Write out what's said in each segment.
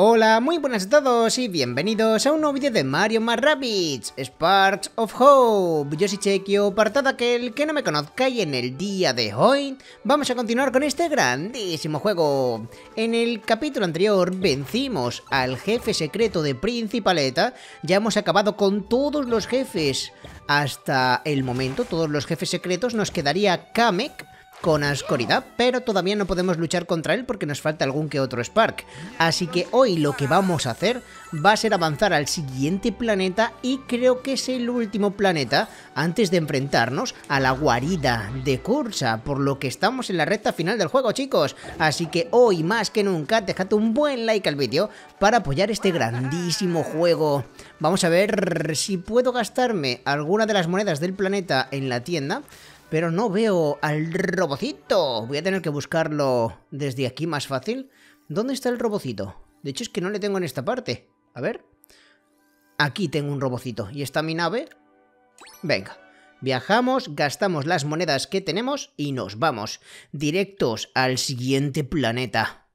Hola, muy buenas a todos y bienvenidos a un nuevo vídeo de Mario más Rabbids, Sparks of Hope. Yo soy Chequio, para todo aquel que no me conozca y en el día de hoy vamos a continuar con este grandísimo juego. En el capítulo anterior vencimos al jefe secreto de Principaleta, ya hemos acabado con todos los jefes. Hasta el momento, todos los jefes secretos nos quedaría Kamek, con Ascorida, pero todavía no podemos luchar contra él porque nos falta algún que otro Spark. Así que hoy lo que vamos a hacer va a ser avanzar al siguiente planeta y creo que es el último planeta antes de enfrentarnos a la guarida de Cursa, por lo que estamos en la recta final del juego chicos. Así que hoy más que nunca dejad un buen like al vídeo para apoyar este grandísimo juego. Vamos a ver si puedo gastarme alguna de las monedas del planeta en la tienda. Pero no veo al robocito. Voy a tener que buscarlo desde aquí más fácil. ¿Dónde está el robocito? De hecho es que no le tengo en esta parte. A ver. Aquí tengo un robocito. ¿Y está mi nave? Venga. Viajamos, gastamos las monedas que tenemos y nos vamos. Directos al siguiente planeta.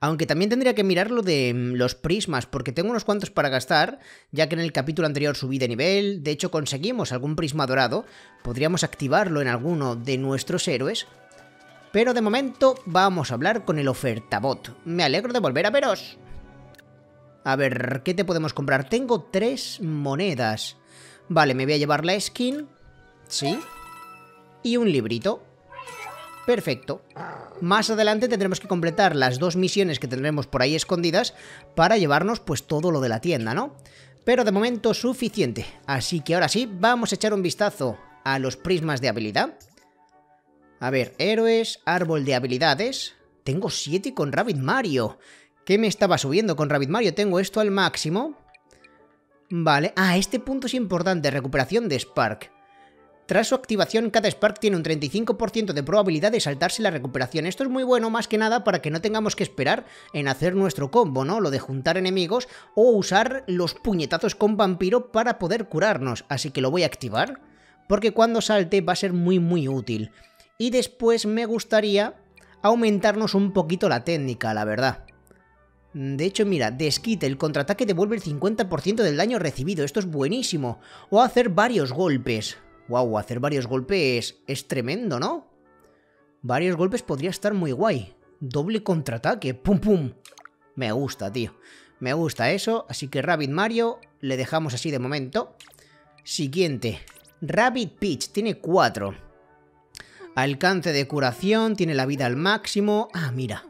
Aunque también tendría que mirar lo de mm, los prismas, porque tengo unos cuantos para gastar, ya que en el capítulo anterior subí de nivel, de hecho conseguimos algún prisma dorado, podríamos activarlo en alguno de nuestros héroes. Pero de momento vamos a hablar con el ofertabot. Me alegro de volver a veros. A ver, ¿qué te podemos comprar? Tengo tres monedas. Vale, me voy a llevar la skin. Sí. Y un librito. Perfecto. Más adelante tendremos que completar las dos misiones que tendremos por ahí escondidas para llevarnos pues todo lo de la tienda, ¿no? Pero de momento suficiente. Así que ahora sí, vamos a echar un vistazo a los prismas de habilidad. A ver, héroes, árbol de habilidades. Tengo 7 con Rabbit Mario. ¿Qué me estaba subiendo con Rabbit Mario? Tengo esto al máximo. Vale. Ah, este punto es importante. Recuperación de Spark. Tras su activación, cada Spark tiene un 35% de probabilidad de saltarse la recuperación. Esto es muy bueno más que nada para que no tengamos que esperar en hacer nuestro combo, ¿no? Lo de juntar enemigos o usar los puñetazos con vampiro para poder curarnos. Así que lo voy a activar, porque cuando salte va a ser muy muy útil. Y después me gustaría aumentarnos un poquito la técnica, la verdad. De hecho, mira, desquite, el contraataque devuelve el 50% del daño recibido, esto es buenísimo. O hacer varios golpes. Wow, hacer varios golpes es tremendo, ¿no? Varios golpes podría estar muy guay. Doble contraataque, pum pum. Me gusta, tío. Me gusta eso, así que Rabbit Mario le dejamos así de momento. Siguiente. Rabbit Peach, tiene 4. Alcance de curación, tiene la vida al máximo. Ah, mira.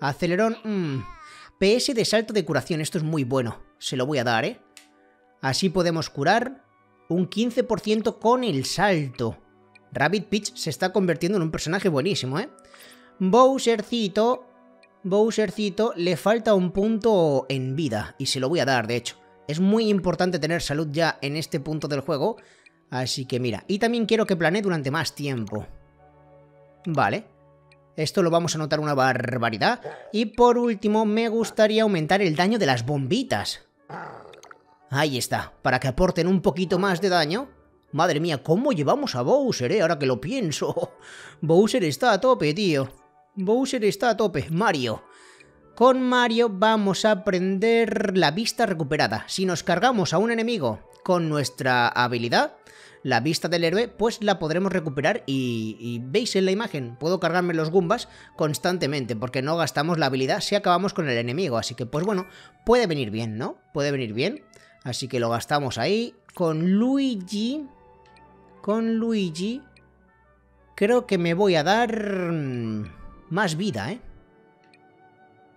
Acelerón, mmm. PS de salto de curación, esto es muy bueno. Se lo voy a dar, ¿eh? Así podemos curar un 15% con el salto. Rabbit Peach se está convirtiendo en un personaje buenísimo, ¿eh? Bowsercito, Bowsercito le falta un punto en vida, y se lo voy a dar, de hecho. Es muy importante tener salud ya en este punto del juego, así que mira. Y también quiero que planee durante más tiempo. Vale. Esto lo vamos a notar una barbaridad. Y por último, me gustaría aumentar el daño de las bombitas. Ahí está, para que aporten un poquito más de daño. Madre mía, ¿cómo llevamos a Bowser, eh? Ahora que lo pienso. Bowser está a tope, tío. Bowser está a tope. Mario. Con Mario vamos a aprender la vista recuperada. Si nos cargamos a un enemigo con nuestra habilidad, la vista del héroe, pues la podremos recuperar y, y, veis en la imagen, puedo cargarme los Goombas constantemente porque no gastamos la habilidad si acabamos con el enemigo, así que pues bueno, puede venir bien, ¿no? Puede venir bien. Así que lo gastamos ahí. Con Luigi... Con Luigi... Creo que me voy a dar... Mm, más vida, ¿eh?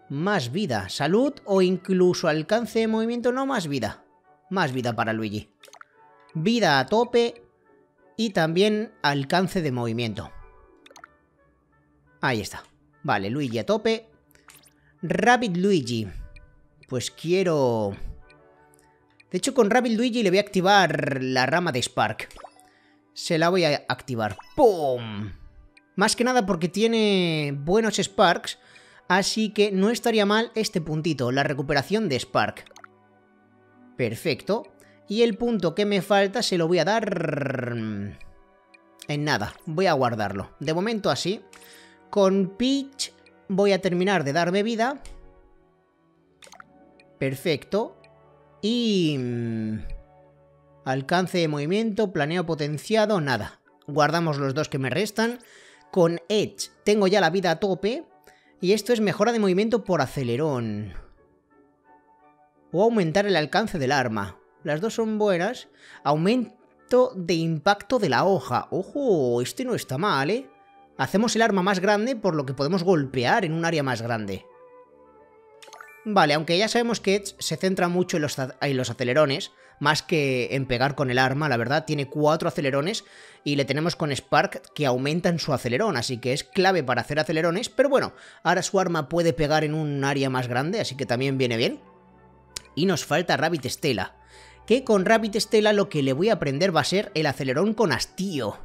Más vida. Salud o incluso alcance de movimiento. No, más vida. Más vida para Luigi. Vida a tope. Y también alcance de movimiento. Ahí está. Vale, Luigi a tope. Rabbit Luigi. Pues quiero... De hecho, con Rabbit Luigi le voy a activar la rama de Spark. Se la voy a activar. ¡Pum! Más que nada porque tiene buenos Sparks, así que no estaría mal este puntito, la recuperación de Spark. Perfecto. Y el punto que me falta se lo voy a dar... En nada, voy a guardarlo. De momento así. Con Peach voy a terminar de darme vida. Perfecto. Y... mm, Alcance de movimiento, planeo potenciado, nada. Guardamos los dos que me restan. Con Edge tengo ya la vida a tope. Y esto es mejora de movimiento por acelerón. O aumentar el alcance del arma. Las dos son buenas. Aumento de impacto de la hoja. Ojo, este no está mal, ¿eh? Hacemos el arma más grande por lo que podemos golpear en un área más grande. Vale, aunque ya sabemos que Edge se centra mucho en los, los acelerones, más que en pegar con el arma, la verdad, tiene cuatro acelerones y le tenemos con Spark que aumentan su acelerón, así que es clave para hacer acelerones, pero bueno, ahora su arma puede pegar en un área más grande, así que también viene bien. Y nos falta Rabbit Stella, que con Rabbit Stella lo que le voy a aprender va a ser el acelerón con hastío.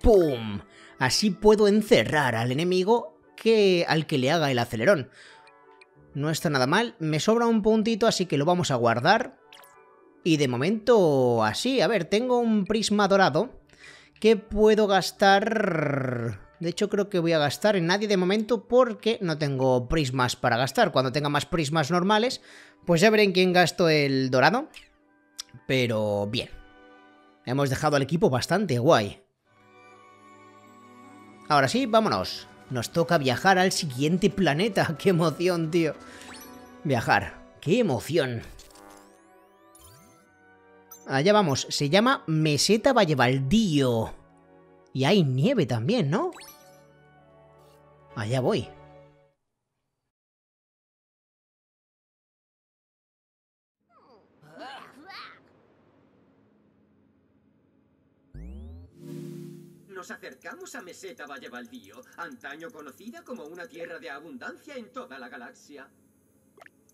¡Pum! Así puedo encerrar al enemigo que al que le haga el acelerón. No está nada mal, me sobra un puntito así que lo vamos a guardar. Y de momento así, a ver, tengo un prisma dorado que puedo gastar... De hecho creo que voy a gastar en nadie de momento porque no tengo prismas para gastar. Cuando tenga más prismas normales, pues ya veré en quién gasto el dorado. Pero bien. Hemos dejado al equipo bastante guay. Ahora sí, vámonos. Nos toca viajar al siguiente planeta. ¡Qué emoción, tío! Viajar. ¡Qué emoción! Allá vamos. Se llama Meseta Vallevaldío. Y hay nieve también, ¿no? Allá voy. Nos acercamos a Meseta Valle Baldío, antaño conocida como una tierra de abundancia en toda la galaxia.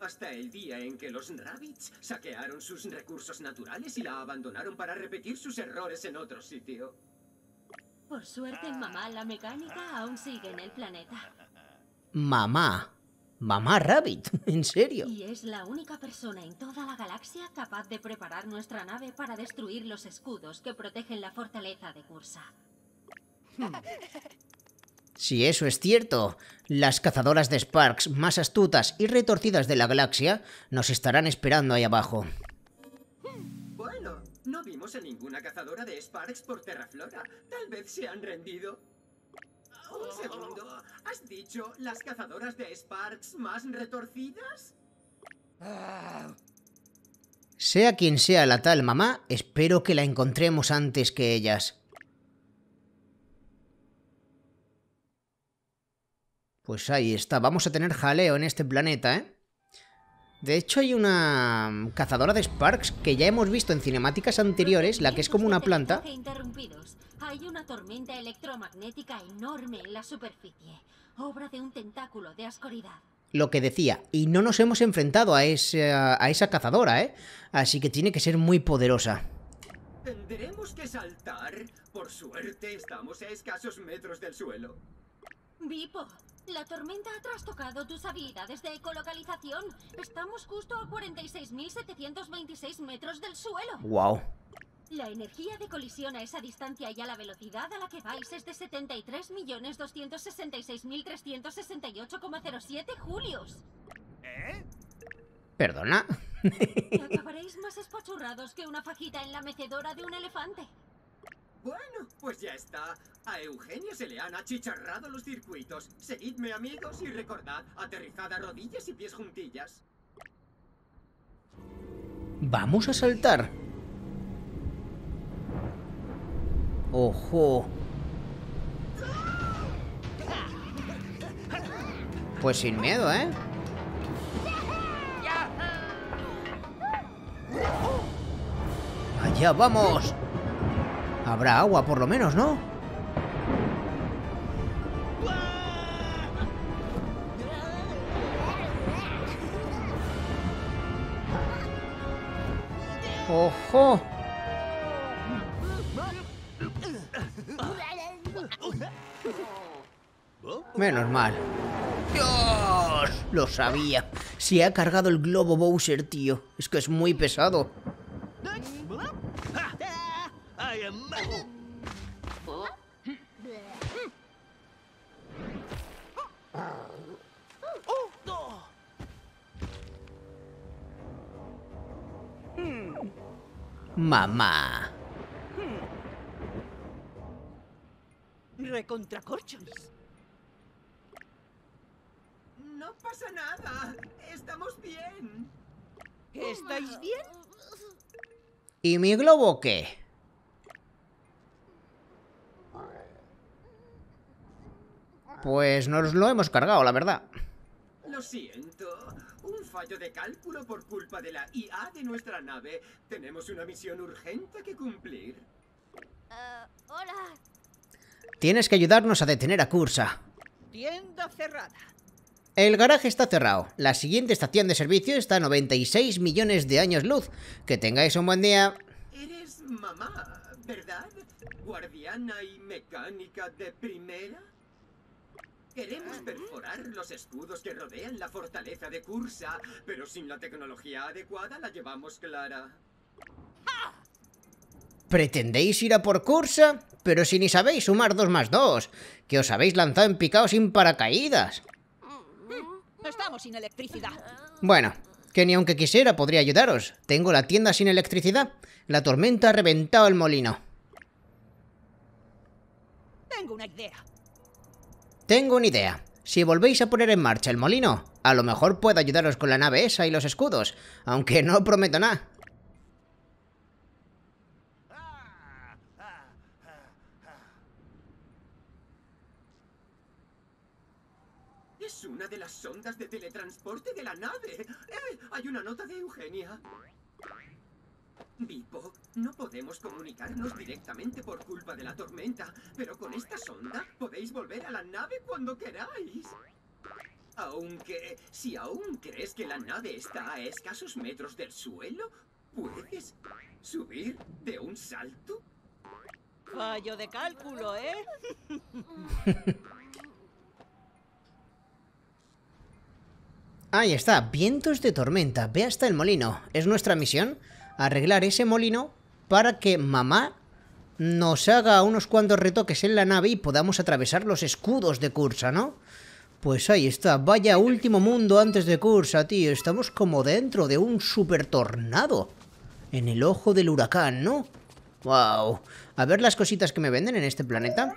Hasta el día en que los Rabbits saquearon sus recursos naturales y la abandonaron para repetir sus errores en otro sitio. Por suerte, mamá la mecánica aún sigue en el planeta. Mamá. Mamá Rabbit. ¿En serio? Y es la única persona en toda la galaxia capaz de preparar nuestra nave para destruir los escudos que protegen la fortaleza de Cursa. Si eso es cierto, las cazadoras de Sparks más astutas y retorcidas de la galaxia nos estarán esperando ahí abajo. Bueno, no vimos a ninguna cazadora de Sparks por Terraflora. Tal vez se han rendido. Un segundo. ¿Has dicho las cazadoras de Sparks más retorcidas? Sea quien sea la tal mamá, espero que la encontremos antes que ellas. Pues ahí está, vamos a tener jaleo en este planeta, ¿eh? De hecho hay una cazadora de Sparks que ya hemos visto en cinemáticas anteriores, la que es como una planta. Hay una tormenta electromagnética enorme en la superficie, obra de un tentáculo de ascoridad. Lo que decía, y no nos hemos enfrentado a esa, a esa cazadora, ¿eh? Así que tiene que ser muy poderosa. Tendremos que saltar. Por suerte, estamos a escasos metros del suelo. Vipo, la tormenta ha trastocado tus habilidades de ecolocalización. Estamos justo a 46.726 metros del suelo. Wow. La energía de colisión a esa distancia y a la velocidad a la que vais es de 73.266.368,07 julios. ¿Perdona? Y acabaréis más espachurrados que una fajita en la mecedora de un elefante. Bueno, pues ya está. A Eugenio se le han achicharrado los circuitos. Seguidme, amigos, y recordad, aterrizad a rodillas y pies juntillas. Vamos a saltar. Ojo. Pues sin miedo, ¿eh? Allá vamos. Habrá agua por lo menos, ¿no? ¡Ojo! Menos mal. ¡Dios! Lo sabía. Se ha cargado el globo Bowser, tío. Es que es muy pesado. Mamá. Recontracorcholis. No pasa nada. Estamos bien. ¿Estáis bien? ¿Y mi globo qué? Pues nos lo hemos cargado, la verdad. Lo siento. Fallo de cálculo por culpa de la IA de nuestra nave. Tenemos una misión urgente que cumplir. Eh, hola. Tienes que ayudarnos a detener a Cursa. Tienda cerrada. El garaje está cerrado. La siguiente estación de servicio está a 96 millones de años luz. Que tengáis un buen día. Eres mamá, ¿verdad? Guardiana y mecánica de primera. Queremos perforar los escudos que rodean la fortaleza de Cursa, pero sin la tecnología adecuada la llevamos clara. ¿Pretendéis ir a por Cursa? Pero si ni sabéis sumar 2 más 2, que os habéis lanzado en picado sin paracaídas. Estamos sin electricidad. Bueno, que ni aunque quisiera podría ayudaros. Tengo la tienda sin electricidad. La tormenta ha reventado el molino. Tengo una idea. Tengo una idea. Si volvéis a poner en marcha el molino, a lo mejor puedo ayudaros con la nave esa y los escudos, aunque no prometo nada. Es una de las sondas de teletransporte de la nave. ¡Eh! Hay una nota de Eugenia. Vipo, no podemos comunicarnos directamente por culpa de la tormenta, pero con esta sonda podéis volver a la nave cuando queráis. Aunque, si aún crees que la nave está a escasos metros del suelo, ¿puedes subir de un salto? Fallo de cálculo, ¿eh? Ahí está, vientos de tormenta, ve hasta el molino. Es nuestra misión arreglar ese molino para que mamá nos haga unos cuantos retoques en la nave y podamos atravesar los escudos de Cursa, ¿no? Pues ahí está, vaya último mundo antes de Cursa, tío. Estamos como dentro de un super tornado. En el ojo del huracán, ¿no? ¡Wow! A ver las cositas que me venden en este planeta.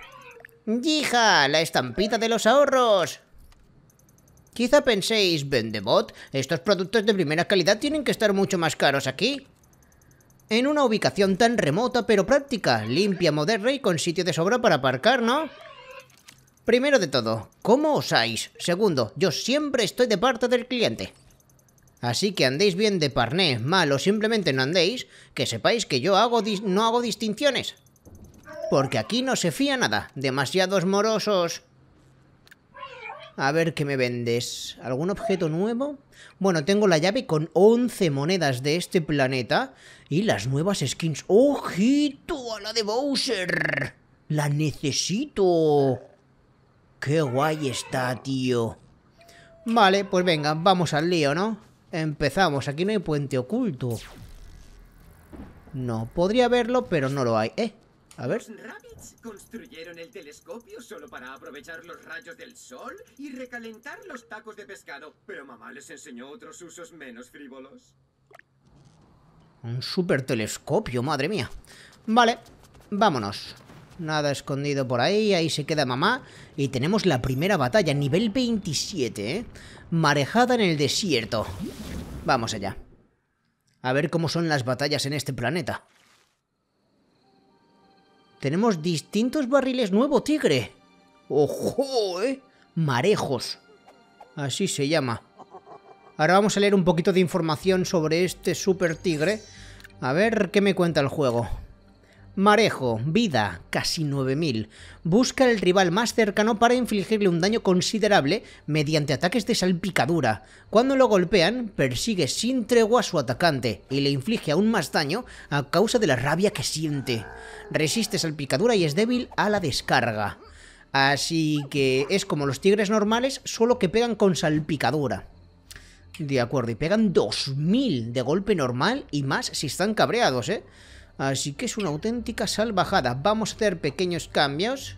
¡Yija! ¡La estampita de los ahorros! Quizá penséis, Vendebot, estos productos de primera calidad tienen que estar mucho más caros aquí. En una ubicación tan remota pero práctica, limpia, moderna y con sitio de sobra para aparcar, ¿no? Primero de todo, ¿cómo osáis? Segundo, yo siempre estoy de parte del cliente. Así que andéis bien de parné, mal o simplemente no andéis, que sepáis que yo hago no hago distinciones. Porque aquí no se fía nada, demasiados morosos. A ver qué me vendes. ¿Algún objeto nuevo? Bueno, tengo la llave con 11 monedas de este planeta y las nuevas skins. ¡Ojito a la de Bowser! ¡La necesito! ¡Qué guay está, tío! Vale, pues venga, vamos al lío, ¿no? Empezamos. Aquí no hay puente oculto. No, podría haberlo, pero no lo hay. ¿Eh? A ver. Construyeron el telescopio solo para aprovechar los rayos del sol y recalentar los tacos de pescado, pero mamá les enseñó otros usos menos frívolos. Un super telescopio, madre mía. Vale, vámonos. Nada escondido por ahí, ahí se queda mamá. Y tenemos la primera batalla, nivel 27, ¿eh? Marejada en el desierto. Vamos allá. A ver cómo son las batallas en este planeta. Tenemos distintos barriles nuevo, tigre. ¡Ojo, eh! Marejos. Así se llama. Ahora vamos a leer un poquito de información sobre este super tigre. A ver qué me cuenta el juego. Marejo, vida, casi 9000. Busca el rival más cercano para infligirle un daño considerable mediante ataques de salpicadura. Cuando lo golpean, persigue sin tregua a su atacante y le inflige aún más daño a causa de la rabia que siente. Resiste salpicadura y es débil a la descarga. Así que es como los tigres normales, solo que pegan con salpicadura. De acuerdo, y pegan 2000 de golpe normal y más si están cabreados, ¿eh? Así que es una auténtica salvajada. Vamos a hacer pequeños cambios.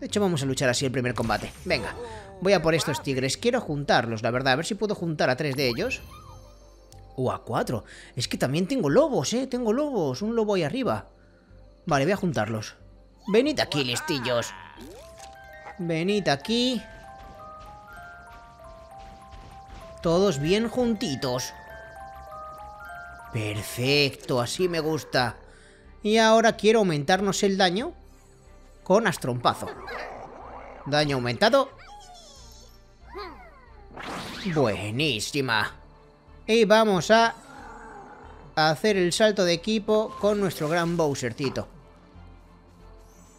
De hecho, vamos a luchar así el primer combate. Venga, voy a por estos tigres. Quiero juntarlos, la verdad. A ver si puedo juntar a tres de ellos. O a cuatro. Es que también tengo lobos, ¿eh? Tengo lobos. Un lobo ahí arriba. Vale, voy a juntarlos. Venid aquí, listillos. Venid aquí. Todos bien juntitos. Perfecto, así me gusta. Y ahora quiero aumentarnos el daño con astrompazo. Daño aumentado. Buenísima. Y vamos a hacer el salto de equipo con nuestro gran Bowsercito.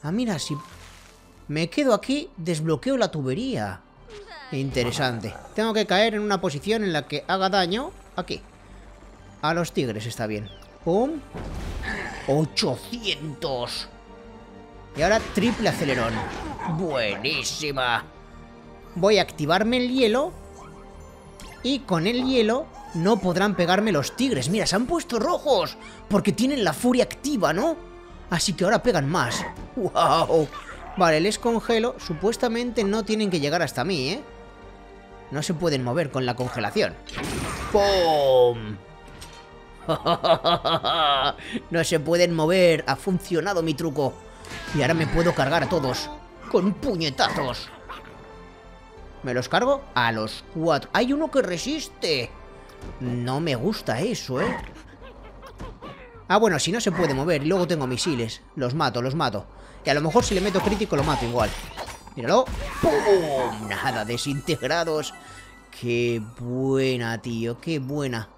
Ah, mira, si me quedo aquí, desbloqueo la tubería. Interesante. Tengo que caer en una posición en la que haga daño. Aquí. A los tigres está bien. ¡Pum! ¡800! Y ahora triple acelerón. ¡Buenísima! Voy a activarme el hielo. Y con el hielo no podrán pegarme los tigres. Mira, se han puesto rojos. Porque tienen la furia activa, ¿no? Así que ahora pegan más. ¡Wow! Vale, les congelo. Supuestamente no tienen que llegar hasta mí, ¿eh? No se pueden mover con la congelación. ¡Pum! no se pueden mover. Ha funcionado mi truco. Y ahora me puedo cargar a todos. Con puñetazos. ¿Me los cargo? A los cuatro. Hay uno que resiste. No me gusta eso, ¿eh? Ah, bueno, si no se puede mover. Y luego tengo misiles. Los mato, los mato. Y a lo mejor si le meto crítico lo mato igual. Míralo. ¡Pum! Nada, desintegrados. Qué buena, tío. Qué buena.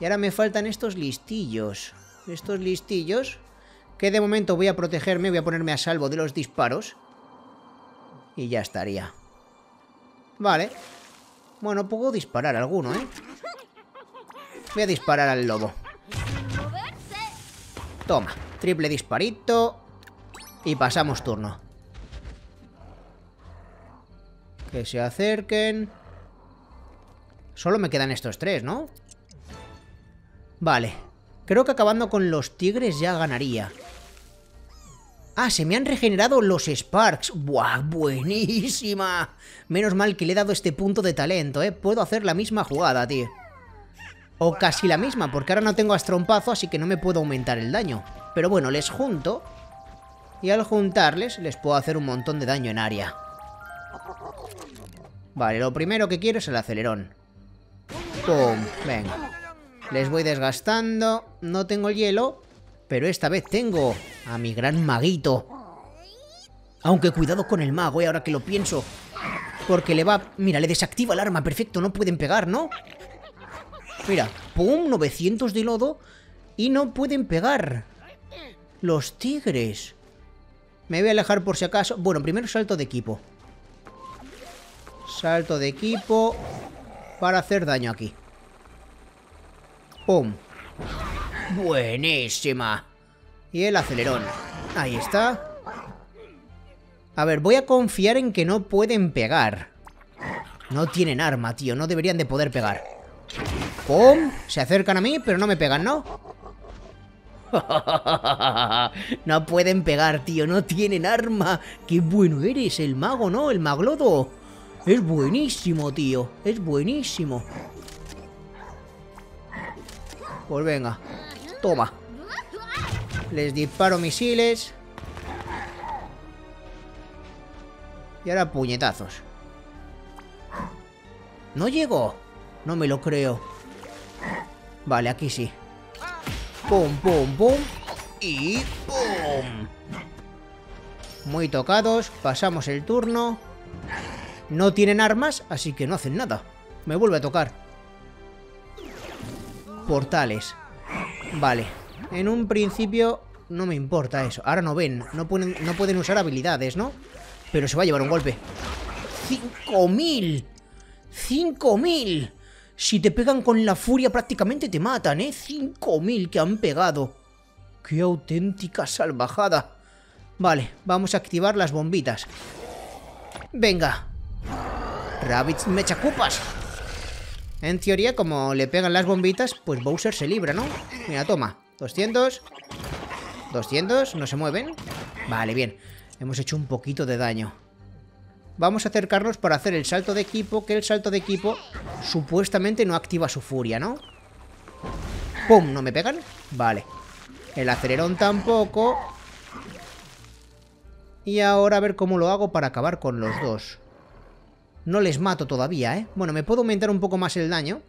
Y ahora me faltan estos listillos. Estos listillos. Que de momento voy a protegerme. Voy a ponerme a salvo de los disparos. Y ya estaría. Vale. Bueno, puedo disparar alguno, ¿eh? Voy a disparar al lobo. Toma. Triple disparito. Y pasamos turno. Que se acerquen. Solo me quedan estos tres, ¿no? Vale. Creo que acabando con los tigres ya ganaría. Ah, se me han regenerado los Sparks. ¡Buah! ¡Buenísima! Menos mal que le he dado este punto de talento, ¿eh? Puedo hacer la misma jugada, tío. O casi la misma, porque ahora no tengo astrompazo, así que no me puedo aumentar el daño. Pero bueno, les junto. Y al juntarles, les puedo hacer un montón de daño en área. Vale, lo primero que quiero es el acelerón. ¡Pum! Venga. Les voy desgastando. No tengo el hielo. Pero esta vez tengo a mi gran maguito. Aunque cuidado con el mago, ¿eh? ahora que lo pienso. Porque le va... Mira, le desactiva el arma. Perfecto, no pueden pegar, ¿no? Mira, ¡pum! 900 de lodo. Y no pueden pegar. Los tigres. Me voy a alejar por si acaso. Bueno, primero salto de equipo. Salto de equipo. Para hacer daño aquí. ¡Pum! Buenísima. Y el acelerón. Ahí está. A ver, voy a confiar en que no pueden pegar. No tienen arma, tío. No deberían de poder pegar. ¡Pum! Se acercan a mí, pero no me pegan, ¿no? no pueden pegar, tío. No tienen arma. ¡Qué bueno eres, el mago, ¿no? El maglodo. Es buenísimo, tío. Es buenísimo. Pues venga. Toma. Les disparo misiles. Y ahora puñetazos. ¿No llego? No me lo creo. Vale, aquí sí. Pum, pum, pum. Y pum. Muy tocados. Pasamos el turno. No tienen armas, así que no hacen nada. Me vuelve a tocar portales. Vale. En un principio no me importa eso. Ahora no ven. No pueden, no pueden usar habilidades, ¿no? Pero se va a llevar un golpe. ¡5000! ¡5000! Si te pegan con la furia prácticamente te matan, ¿eh? ¡5000 que han pegado! ¡Qué auténtica salvajada! Vale, vamos a activar las bombitas. ¡Venga! ¡Rabbits mechacupas! En teoría, como le pegan las bombitas, pues Bowser se libra, ¿no? Mira, toma. 200. 200. ¿No se mueven? Vale, bien. Hemos hecho un poquito de daño. Vamos a acercarnos para hacer el salto de equipo, que el salto de equipo supuestamente no activa su furia, ¿no? ¡Pum! ¿No me pegan? Vale. El acelerón tampoco. Y ahora a ver cómo lo hago para acabar con los dos. No les mato todavía, ¿eh? Bueno, me puedo aumentar un poco más el daño.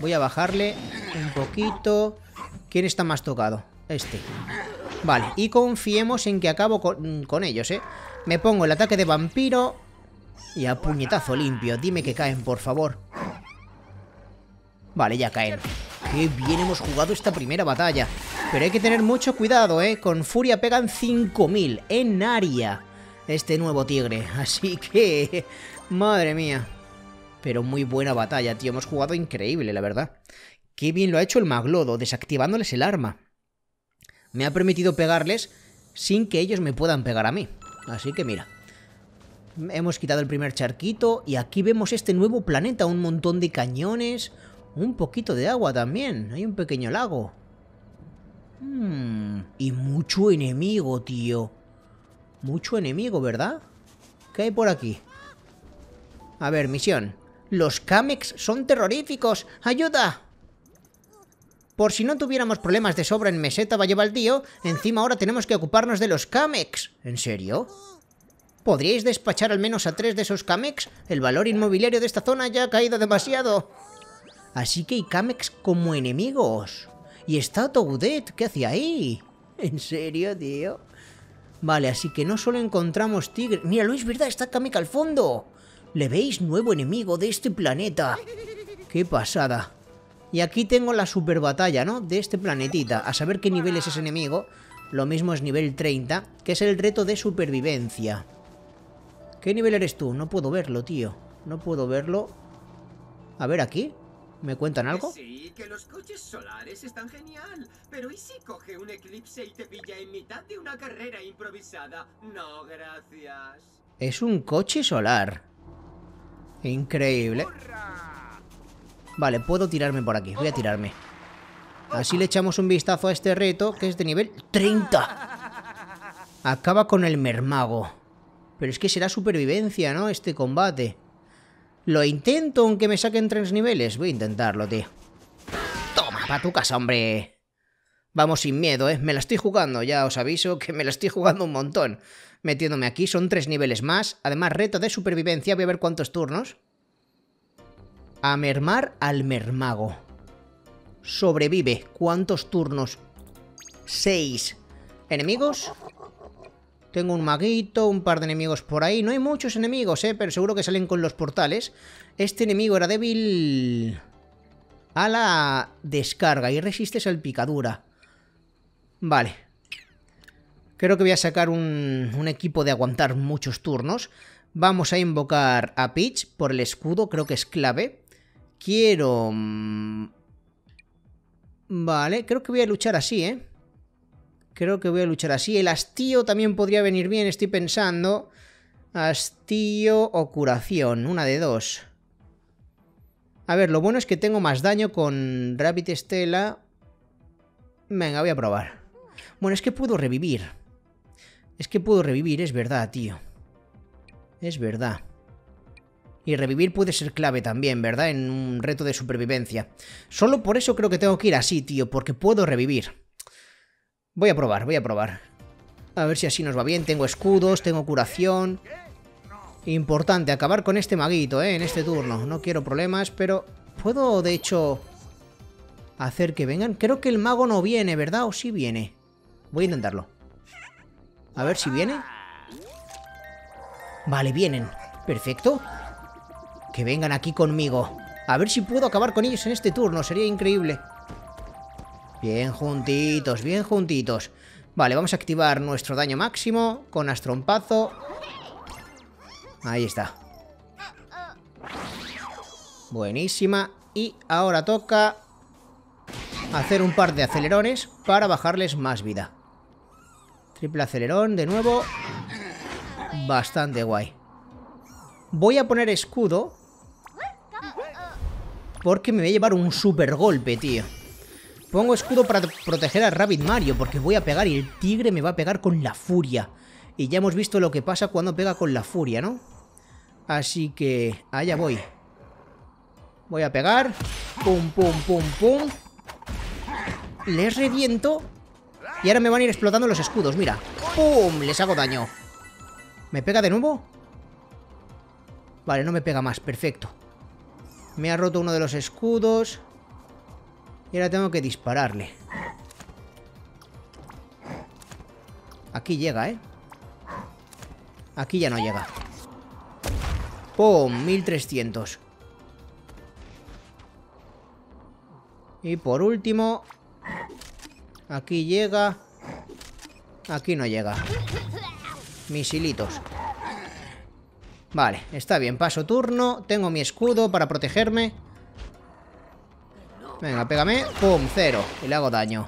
Voy a bajarle un poquito. ¿Quién está más tocado? Este. Vale, y confiemos en que acabo con, ellos, ¿eh? Me pongo el ataque de vampiro y a puñetazo limpio. Dime que caen, por favor. Vale, ya caen. Qué bien hemos jugado esta primera batalla. Pero hay que tener mucho cuidado, ¿eh? Con furia pegan 5000 en área. Este nuevo tigre. Así que... Madre mía. Pero muy buena batalla, tío. Hemos jugado increíble, la verdad. Qué bien lo ha hecho el Maglodo, desactivándoles el arma. Me ha permitido pegarles sin que ellos me puedan pegar a mí. Así que mira. Hemos quitado el primer charquito y aquí vemos este nuevo planeta, un montón de cañones, un poquito de agua también, hay un pequeño lago. Hmm, y mucho enemigo, tío. Mucho enemigo, ¿verdad? ¿Qué hay por aquí? A ver, misión. Los Kamex son terroríficos. ¡Ayuda! Por si no tuviéramos problemas de sobra en Meseta Valle Baldío, encima ahora tenemos que ocuparnos de los Kamex. ¿En serio? ¿Podríais despachar al menos a tres de esos Kamex? El valor inmobiliario de esta zona ya ha caído demasiado. Así que hay Kamex como enemigos. Y está Toudet, ¿qué hacía ahí? ¿En serio, tío? Vale, así que no solo encontramos tigre... Mira, lo es verdad, está Kamek al fondo. ¿Le veis? Nuevo enemigo de este planeta. ¡Qué pasada! Y aquí tengo la super batalla, ¿no? De este planetita. A saber qué nivel es ese enemigo. Lo mismo es nivel 30, que es el reto de supervivencia. ¿Qué nivel eres tú? No puedo verlo, tío. No puedo verlo. A ver, aquí. ¿Me cuentan algo? Sí, que los coches solares están genial. Pero ¿y si coge un eclipse y te pilla en mitad de una carrera improvisada? No, gracias. Es un coche solar. Increíble. Vale, puedo tirarme por aquí. Voy a tirarme. Así le echamos un vistazo a este reto, que es de nivel 30. Acaba con el mermago. Pero es que será supervivencia, ¿no? Este combate. Lo intento aunque me saquen tres niveles. Voy a intentarlo, tío. Toma, para tu casa, hombre. Vamos sin miedo, ¿eh? Me la estoy jugando, ya os aviso que me la estoy jugando un montón. Metiéndome aquí, son tres niveles más. Además, reto de supervivencia, voy a ver cuántos turnos. A mermar al mermago. Sobrevive. ¿Cuántos turnos? Seis. ¿Enemigos? Tengo un maguito, un par de enemigos por ahí. No hay muchos enemigos, ¿eh? Pero seguro que salen con los portales. Este enemigo era débil a la descarga y resiste salpicadura. Vale. Creo que voy a sacar un, un equipo de aguantar muchos turnos. Vamos a invocar a Peach por el escudo, creo que es clave. Quiero... mm, Vale, creo que voy a luchar así, ¿eh? Creo que voy a luchar así. El hastío también podría venir bien, estoy pensando. Hastío o curación, una de dos. A ver, lo bueno es que tengo más daño con Rabbit Estela. Venga, voy a probar. Bueno, es que puedo revivir. Es que puedo revivir, es verdad, tío. Es verdad. Y revivir puede ser clave también, ¿verdad? En un reto de supervivencia. Solo por eso creo que tengo que ir así, tío, porque puedo revivir. Voy a probar, voy a probar. A ver si así nos va bien. Tengo escudos, tengo curación. Importante, acabar con este maguito, ¿eh? En este turno. No quiero problemas, pero... ¿Puedo, de hecho, hacer que vengan? Creo que el mago no viene, ¿verdad? ¿O sí viene? Voy a intentarlo. A ver si viene. Vale, vienen. Perfecto. Que vengan aquí conmigo. A ver si puedo acabar con ellos en este turno. Sería increíble. Bien juntitos, bien juntitos. Vale, vamos a activar nuestro daño máximo con astrompazo. Ahí está. Buenísima. Y ahora toca hacer un par de acelerones para bajarles más vida. Triple acelerón de nuevo. Bastante guay. Voy a poner escudo. Porque me voy a llevar un super golpe, tío. Pongo escudo para proteger a Rabbit Mario, porque voy a pegar y el tigre me va a pegar con la furia. Y ya hemos visto lo que pasa cuando pega con la furia, ¿no? Así que allá voy. Voy a pegar. Pum, pum, pum, pum. les reviento. Y ahora me van a ir explotando los escudos, mira. ¡Pum! Les hago daño. ¿Me pega de nuevo? Vale, no me pega más, perfecto. Me ha roto uno de los escudos. Y ahora tengo que dispararle. Aquí llega, ¿eh? Aquí ya no llega. ¡Pum! 1300. Y por último... Aquí llega... Aquí no llega. Misilitos. Vale, está bien. Paso turno. Tengo mi escudo para protegerme. Venga, pégame. ¡Pum! Cero. Y le hago daño.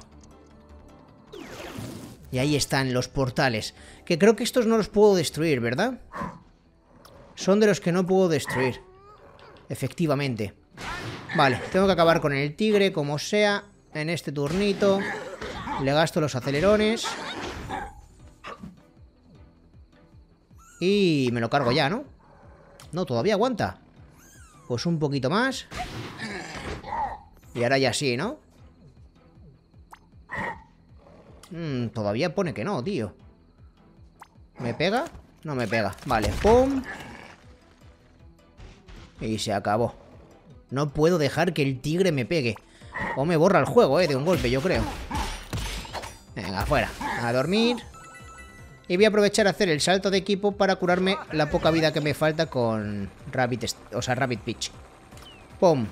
Y ahí están los portales. Que creo que estos no los puedo destruir, ¿verdad? Son de los que no puedo destruir. Efectivamente. Vale, tengo que acabar con el tigre como sea. En este turnito. Le gasto los acelerones. Y me lo cargo ya, ¿no? No, todavía aguanta. Pues un poquito más. Y ahora ya sí, ¿no? Mm, todavía pone que no, tío. ¿Me pega? No me pega. Vale, pum. Y se acabó. No puedo dejar que el tigre me pegue. O me borra el juego, eh, de un golpe, yo creo. Venga, fuera. A dormir. Y voy a aprovechar a hacer el salto de equipo para curarme la poca vida que me falta con Rabbit, o sea, Rabbit Pitch. ¡Pum!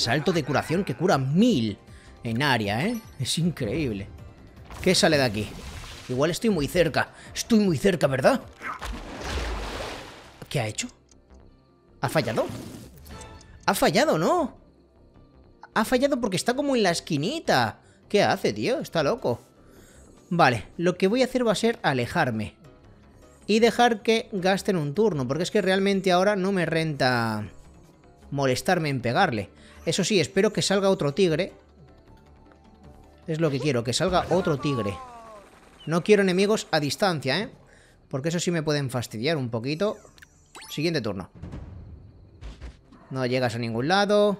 Salto de curación que cura mil en área, ¿eh? Es increíble. ¿Qué sale de aquí? Igual estoy muy cerca. Estoy muy cerca, ¿verdad? ¿Qué ha hecho? ¿Ha fallado? Ha fallado, ¿no? Ha fallado porque está como en la esquinita. ¿Qué hace, tío? Está loco. Vale, lo que voy a hacer va a ser alejarme. Y dejar que gasten un turno, porque es que realmente ahora no me renta molestarme en pegarle. Eso sí, espero que salga otro tigre. Es lo que quiero, que salga otro tigre. No quiero enemigos a distancia, ¿eh? Porque eso sí me pueden fastidiar un poquito. Siguiente turno. No llegas a ningún lado.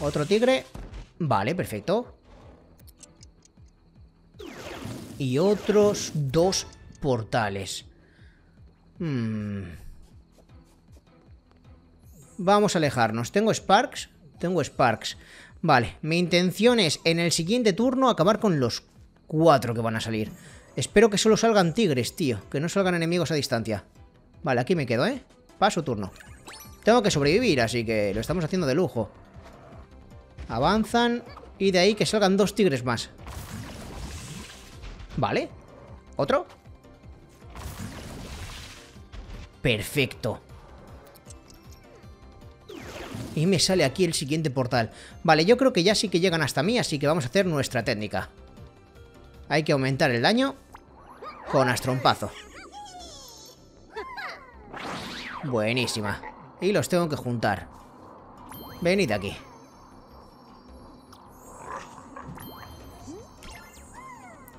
Otro tigre. Vale, perfecto y otros dos portales. Hmm. Vamos a alejarnos. ¿Tengo Sparks? Tengo Sparks. Vale, mi intención es en el siguiente turno acabar con los cuatro que van a salir. Espero que solo salgan tigres, tío. Que no salgan enemigos a distancia. Vale, aquí me quedo, ¿eh? Paso turno. Tengo que sobrevivir, así que lo estamos haciendo de lujo. Avanzan y de ahí que salgan dos tigres más. Vale. ¿Otro? Perfecto. Y me sale aquí el siguiente portal. Vale, yo creo que ya sí que llegan hasta mí, así que vamos a hacer nuestra técnica. Hay que aumentar el daño con astrompazo. Buenísima. Y los tengo que juntar. Venid aquí.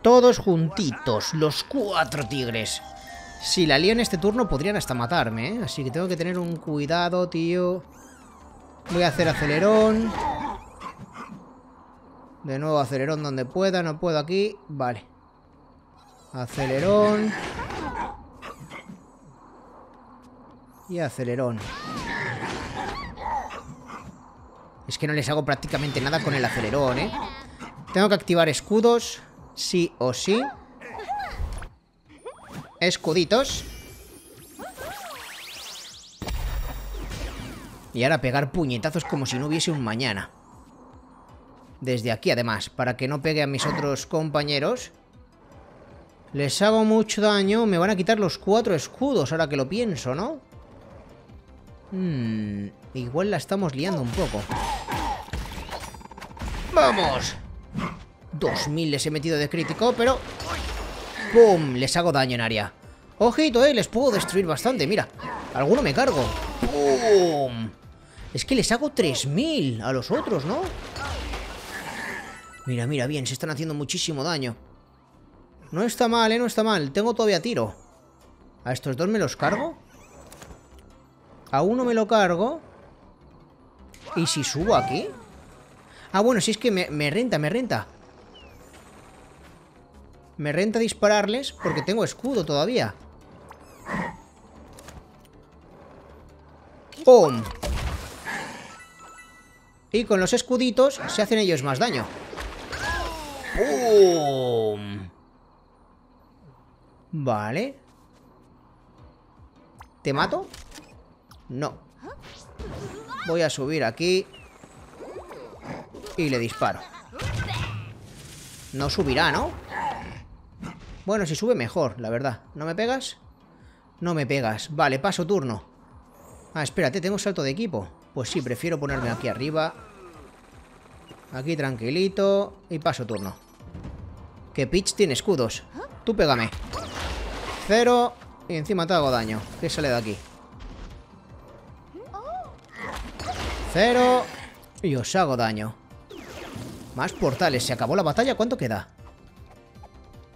Todos juntitos, los cuatro tigres. Si la lío en este turno podrían hasta matarme, ¿eh? Así que tengo que tener un cuidado, tío. Voy a hacer acelerón. De nuevo acelerón donde pueda, no puedo aquí. Vale. Acelerón. Y acelerón. Es que no les hago prácticamente nada con el acelerón, ¿eh? Tengo que activar escudos sí o sí. Escuditos. Y ahora pegar puñetazos como si no hubiese un mañana. Desde aquí, además, para que no pegue a mis otros compañeros. Les hago mucho daño. Me van a quitar los cuatro escudos, ahora que lo pienso, ¿no? Hmm, igual la estamos liando un poco. ¡Vamos! 2000 les he metido de crítico, pero... ¡Pum! Les hago daño en área. Ojito, eh, les puedo destruir bastante, mira. Alguno me cargo. ¡Pum! Es que les hago 3000 a los otros, ¿no? Mira, mira, bien, se están haciendo muchísimo daño. No está mal, eh, no está mal. Tengo todavía tiro. ¿A estos dos me los cargo? A uno me lo cargo. ¿Y si subo aquí? Ah, bueno, si es que me, me renta, me renta. Me renta dispararles porque tengo escudo todavía. ¡Pum! Y con los escuditos se hacen ellos más daño. ¡Pum! Vale. ¿Te mato? No. Voy a subir aquí. Y le disparo. No subirá, ¿no? Bueno, si sube mejor, la verdad. ¿No me pegas? No me pegas. Vale, paso turno. Ah, espérate, tengo salto de equipo. Pues sí, prefiero ponerme aquí arriba. Aquí tranquilito. Y paso turno. Que Peach tiene escudos. Tú pégame. Cero. Y encima te hago daño. ¿Qué sale de aquí? Cero. Y os hago daño. Más portales. ¿Se acabó la batalla? ¿Cuánto queda?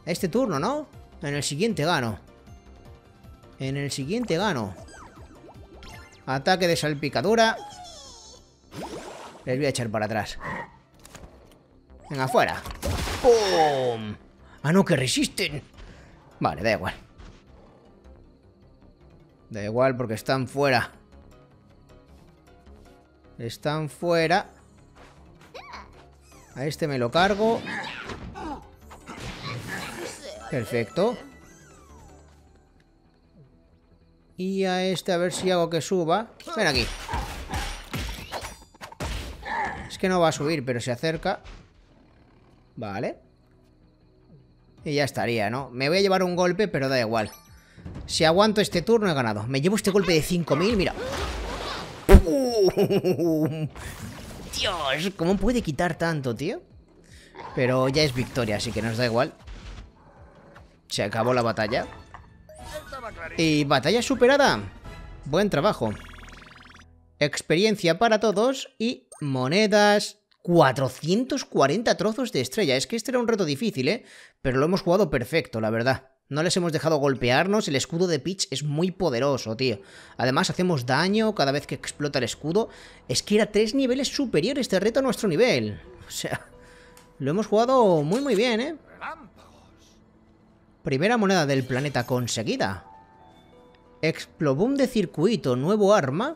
Este turno, ¿no? En el siguiente gano. En el siguiente gano. Ataque de salpicadura. Les voy a echar para atrás. Venga, fuera. ¡Pum! Ah, no, que resisten. Vale, da igual. Da igual porque están fuera. Están fuera. A este me lo cargo. Perfecto. Y a este a ver si hago que suba. Ven aquí. Es que no va a subir, pero se acerca. Vale. Y ya estaría, ¿no? Me voy a llevar un golpe, pero da igual. Si aguanto este turno he ganado. Me llevo este golpe de 5000, mira. Dios, ¿cómo puede quitar tanto, tío? Pero ya es victoria, así que nos da igual. Se acabó la batalla. Y batalla superada. Buen trabajo. Experiencia para todos y monedas. 440 trozos de estrella. Es que este era un reto difícil, ¿eh? Pero lo hemos jugado perfecto, la verdad. No les hemos dejado golpearnos, el escudo de Peach es muy poderoso, tío. Además, hacemos daño cada vez que explota el escudo. Es que era tres niveles superior este reto a nuestro nivel. O sea, lo hemos jugado muy muy bien, ¿eh? Primera moneda del planeta conseguida. Exploboom de circuito, nuevo arma.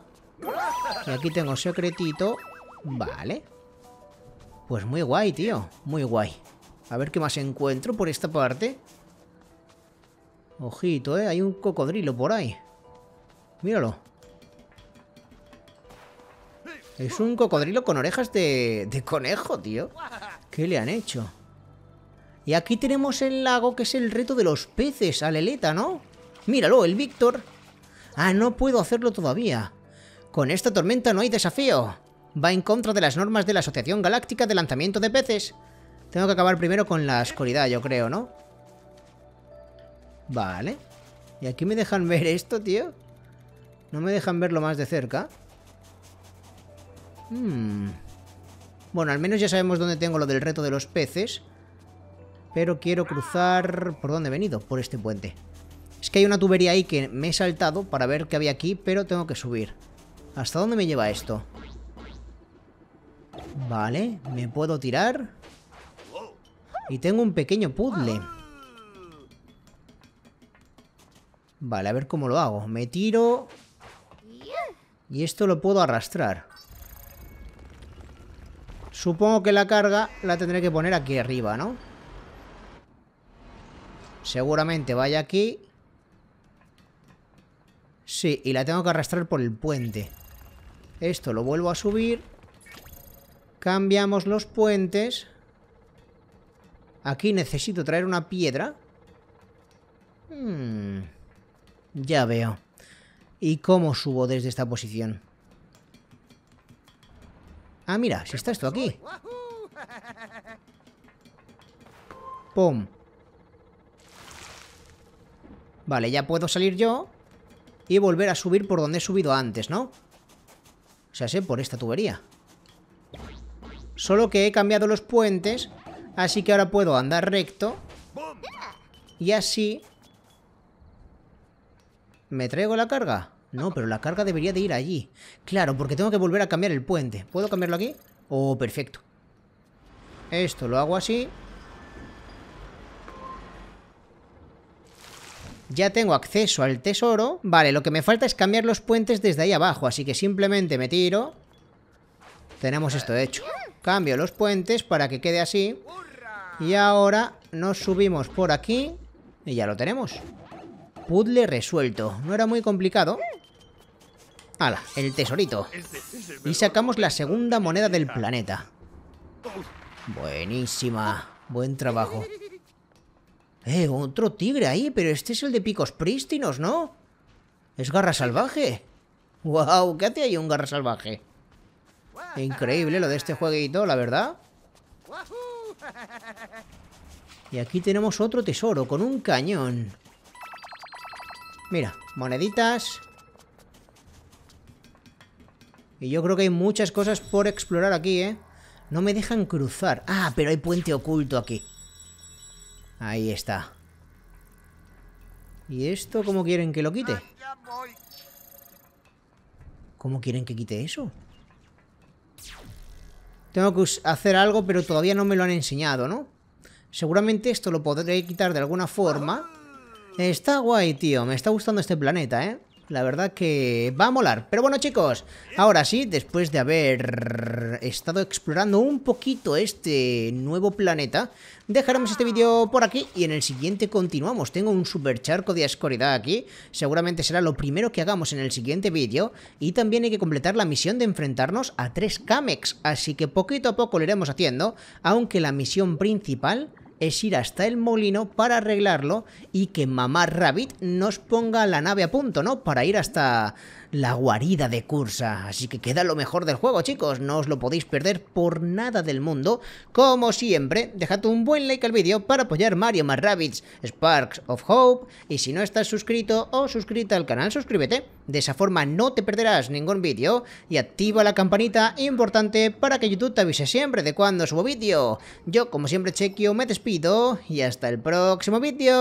Y aquí tengo secretito. Vale. Pues muy guay, tío. Muy guay. A ver qué más encuentro por esta parte. Ojito, ¿eh? Hay un cocodrilo por ahí. Míralo. Es un cocodrilo con orejas de, de conejo, tío. ¿Qué le han hecho? Y aquí tenemos el lago, que es el reto de los peces, aleleta, ¿no? Míralo, el Víctor. Ah, no puedo hacerlo todavía. Con esta tormenta no hay desafío. Va en contra de las normas de la Asociación Galáctica de Lanzamiento de Peces. Tengo que acabar primero con la oscuridad, yo creo, ¿no? Vale. ¿Y aquí me dejan ver esto, tío? ¿No me dejan verlo más de cerca? Hmm. Bueno, al menos ya sabemos dónde tengo lo del reto de los peces. Pero quiero cruzar... ¿Por dónde he venido? Por este puente. Es que hay una tubería ahí que me he saltado para ver qué había aquí, pero tengo que subir. ¿Hasta dónde me lleva esto? Vale, me puedo tirar. Y tengo un pequeño puzzle. Vale, a ver cómo lo hago. Me tiro... Y esto lo puedo arrastrar. Supongo que la carga la tendré que poner aquí arriba, ¿no? Seguramente vaya aquí. Sí, y la tengo que arrastrar por el puente. Esto lo vuelvo a subir. Cambiamos los puentes. Aquí necesito traer una piedra. Hmm, ya veo. ¿Y cómo subo desde esta posición? Ah, mira, si está esto aquí. ¡Pum! Vale, ya puedo salir yo y volver a subir por donde he subido antes, ¿no? O sea, sé, por esta tubería. Solo que he cambiado los puentes, así que ahora puedo andar recto. Y así... ¿Me traigo la carga? No, pero la carga debería de ir allí. Claro, porque tengo que volver a cambiar el puente. ¿Puedo cambiarlo aquí? Oh, perfecto. Esto lo hago así. Ya tengo acceso al tesoro. Vale, lo que me falta es cambiar los puentes desde ahí abajo. Así que simplemente me tiro. Tenemos esto hecho. Cambio los puentes para que quede así. Y ahora nos subimos por aquí. Y ya lo tenemos. Puzzle resuelto. No era muy complicado. ¡Hala! El tesorito. Y sacamos la segunda moneda del planeta. Buenísima. Buen trabajo. Eh, otro tigre ahí, pero este es el de picos prístinos, ¿no? Es garra salvaje. ¡Wow! ¿Qué hace ahí un garra salvaje? Increíble lo de este jueguito, la verdad. Y aquí tenemos otro tesoro con un cañón. Mira, moneditas. Y yo creo que hay muchas cosas por explorar aquí, ¿eh? No me dejan cruzar. Ah, pero hay puente oculto aquí. Ahí está. ¿Y esto cómo quieren que lo quite? ¿Cómo quieren que quite eso? Tengo que hacer algo, pero todavía no me lo han enseñado, ¿no? Seguramente esto lo podré quitar de alguna forma. Está guay, tío. Me está gustando este planeta, ¿eh? La verdad que va a molar. Pero bueno, chicos, ahora sí, después de haber estado explorando un poquito este nuevo planeta, dejaremos este vídeo por aquí y en el siguiente continuamos. Tengo un super charco de oscuridad aquí, seguramente será lo primero que hagamos en el siguiente vídeo y también hay que completar la misión de enfrentarnos a tres Kamex, así que poquito a poco lo iremos haciendo, aunque la misión principal es ir hasta el molino para arreglarlo y que Mamá Rabbit nos ponga la nave a punto, ¿no? Para ir hasta la guarida de Cursa. Así que queda lo mejor del juego, chicos. No os lo podéis perder por nada del mundo. Como siempre, dejad un buen like al vídeo para apoyar Mario más Rabbids Sparks of Hope. Y si no estás suscrito o suscrita al canal, suscríbete. De esa forma no te perderás ningún vídeo. Y activa la campanita importante para que YouTube te avise siempre de cuando subo vídeo. Yo, como siempre, Chequio, me despido y hasta el próximo vídeo.